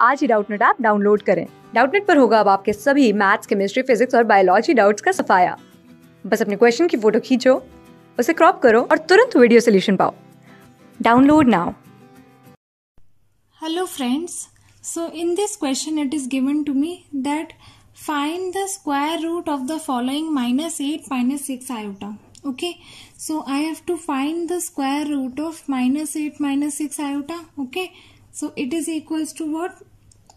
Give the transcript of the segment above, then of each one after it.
आज ही Doubtnut app download करें। डाउटनेट पर होगा अब आपके सभी मैथ्स केमिस्ट्री फिजिक्स और बायोलॉजी डाउट्स का सफाया। बस अपने क्वेश्चन की फ़ोटो खींचो, उसे क्रॉप करो और तुरंत वीडियो सोल्यूशन पाओ। Download now hello friends so in this question it is given to me that find the square root of the following minus eight minus six iota okay so I have to find the square root of minus eight minus six iota okay so it is equals to what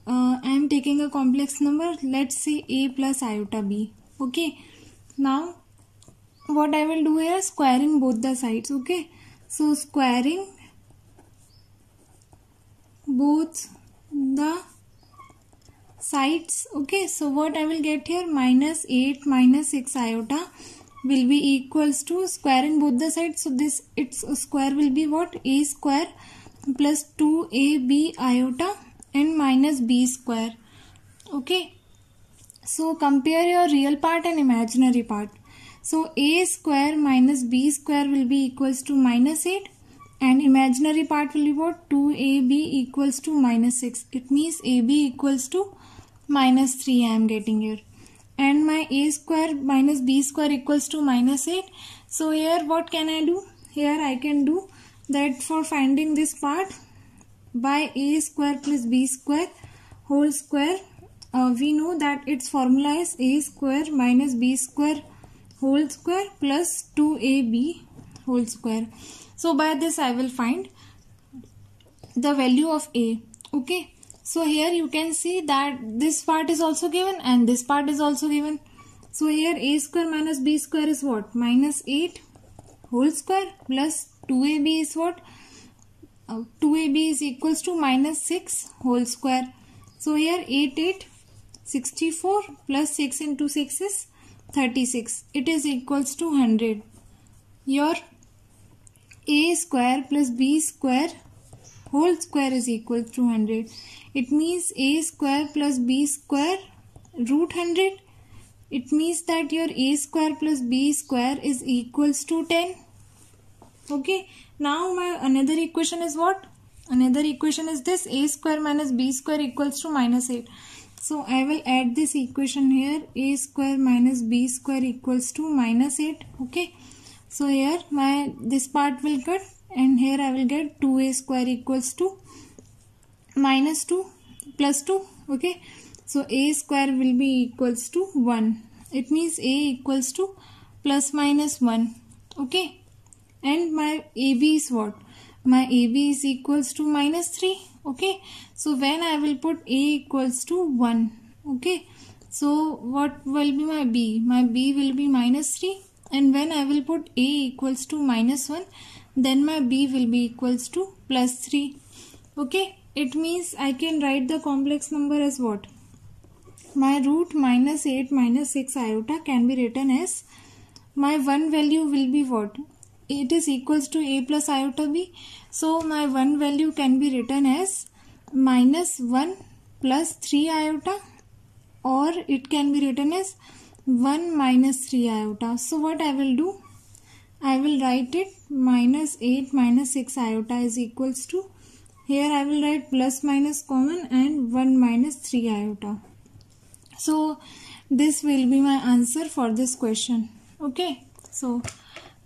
Uh, I am taking a complex number. Let's say a plus iota b. Okay. Now what I will do here squaring both the sides. Okay. So squaring both the sides okay so what i will get here minus 8 minus 6 iota will be equals to squaring both the sides so this its square will be what a square plus 2ab iota and minus b square okay so compare your real part and imaginary part so a square minus b square will be equals to minus 8 and imaginary part will be what 2ab equals to minus 6 it means ab equals to minus 3 i am getting here and my a square minus b square equals to minus 8 so here what can i do here i can do that for finding this part by a square plus b square whole square uh, we know that its formula is a square minus b square whole square plus 2ab whole square so by this I will find the value of A. Okay. So here you can see that this part is also given and this part is also given. So here A square minus B square is what? Minus 8 whole square plus 2AB is what? Uh, 2AB is equals to minus 6 whole square. So here 8 8 64 plus 6 into 6 is 36. It is equals to 100. Your a square plus b square whole square is equal to 100 it means a square plus b square root 100 it means that your a square plus b square is equals to 10 okay now my another equation is what? Another equation is this a square minus b square equals to minus 8 so I will add this equation here a square minus b square equals to minus 8 okay so here my this part will cut and here I will get 2a square equals to minus 2 plus 2 okay so a square will be equals to 1 it means a equals to plus minus 1 okay and my ab is what? My ab is equals to minus 3 okay? So when I will put a equals to 1 okay? So what will be my b? My b will be minus 3 and when I will put a equals to minus 1 then my b will be equals to plus 3 okay? It means I can write the complex number as what? My root minus 8 minus 6 iota can be written as my one value will be what it is equals to a plus iota b so my one value can be written as minus 1 plus 3 iota or it can be written as 1 minus 3 iota. So what I will do? I will write it minus 8 minus 6 iota is equals to here I will write plus minus common and 1 minus 3 iota. So this will be my answer for this question. Okay. So